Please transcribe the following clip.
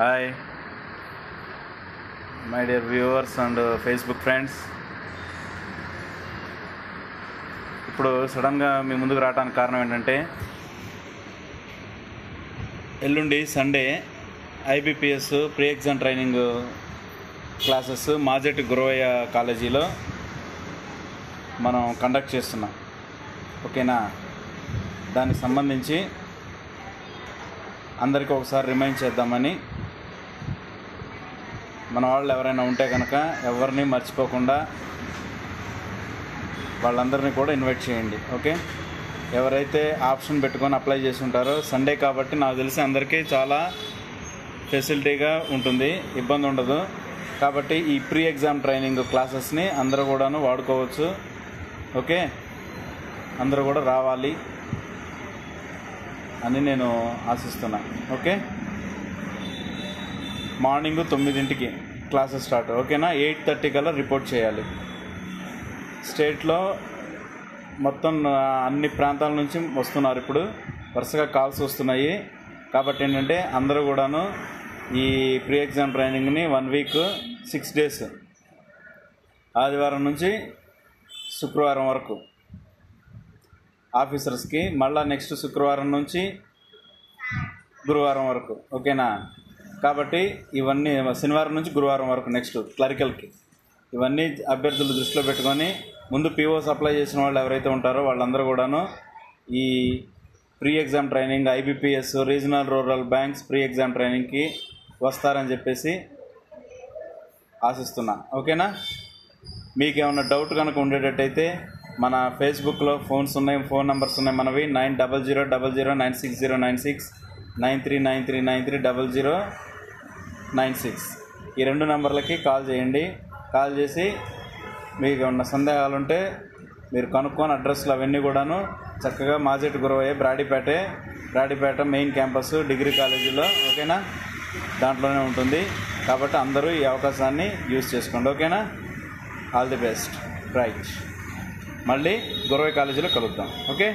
Hi my dear viewers and Facebook friends ఇప్పుడు సడన్గా మీ ముందుకు రావడానికి కారణం ఏంటంటే ఎల్లుండి Sunday IBPS pre exam training classes Majeti Guravaiah కాలేజీలో మనం కండక్ట్ చేస్తున్నాం. ఓకేనా? దానికి సంబంధించి అందరికీ ఒకసారి రిమైండ్ చేద్దామని మన వాళ్ళు ఎవరైనా ఉంటే కనుక ఎవరిని మర్చిపోకుండా వాళ్ళందరినీ కూడా ఇన్వైట్ చేయండి ఓకే? ఎవరైతే ఆప్షన్ పెట్టుకొని అప్లై చేసి ఉంటారో సండే కాబట్టి నాకు తెలిసి అందరికీ చాలా ఫెసిలిటీగా ఉంటుంది ఇబ్బంది ఉండదు. కాబట్టి ఈ ప్రీ ఎగ్జామ్ ట్రైనింగ్ క్లాసెస్ని అందరూ కూడాను వాడుకోవచ్చు ఓకే? అందరూ కూడా రావాలి అని నేను ఆశిస్తున్నా ఓకే? మార్నింగ్ తొమ్మిదింటికి క్లాసెస్ స్టార్ట్. ఓకేనా? ఎయిట్ థర్టీ కల్లా రిపోర్ట్ చేయాలి. స్టేట్లో మొత్తం అన్ని ప్రాంతాల నుంచి వస్తున్నారు ఇప్పుడు. వరుసగా కాల్స్ వస్తున్నాయి. కాబట్టి ఏంటంటే అందరూ కూడాను ఈ ప్రీ ఎగ్జామ్ ట్రైనింగ్ని వన్ వీక్ సిక్స్ డేస్ ఆదివారం నుంచి శుక్రవారం వరకు ఆఫీసర్స్కి మళ్ళీ నెక్స్ట్ శుక్రవారం నుంచి గురువారం వరకు. ఓకేనా? కాబట్టి ఇవన్నీ శనివారం నుంచి గురువారం వరకు నెక్స్ట్ క్లరికల్కి ఇవన్నీ అభ్యర్థులు దృష్టిలో పెట్టుకొని ముందు పీఓస్ అప్లై చేసిన వాళ్ళు ఎవరైతే ఉంటారో వాళ్ళందరూ కూడాను ఈ pre exam training IBPS regional rural banks pre exam ట్రైనింగ్కి వస్తారని చెప్పేసి ఆశిస్తున్నా. ఓకేనా? మీకు ఏమైనా డౌట్ కనుక ఉండేటట్టయితే మన ఫేస్బుక్లో ఫోన్స్ ఉన్నాయి ఫోన్ నెంబర్స్ ఉన్నాయి మనవి nine double zero double zero nine six zero nine six nine three nine three nine three double zero nine six. ఈ రెండు నెంబర్లకి కాల్ చేయండి. కాల్ చేసి మీకు ఉన్న సందేహాలు ఉంటే మీరు కనుక్కొని అడ్రస్లు అవన్నీ కూడాను చక్కగా మాజెట్ గురవయ్య బ్రాడీపేటే బ్రాడీపేట మెయిన్ క్యాంపస్ డిగ్రీ కాలేజీలో ఓకేనా? దాంట్లోనే ఉంటుంది. కాబట్టి అందరూ ఈ అవకాశాన్ని యూజ్ చేసుకోండి ఓకేనా? All the best. రైట్. మళ్ళీ గురవయ్య కాలేజీలో కలుద్దాం ఓకే?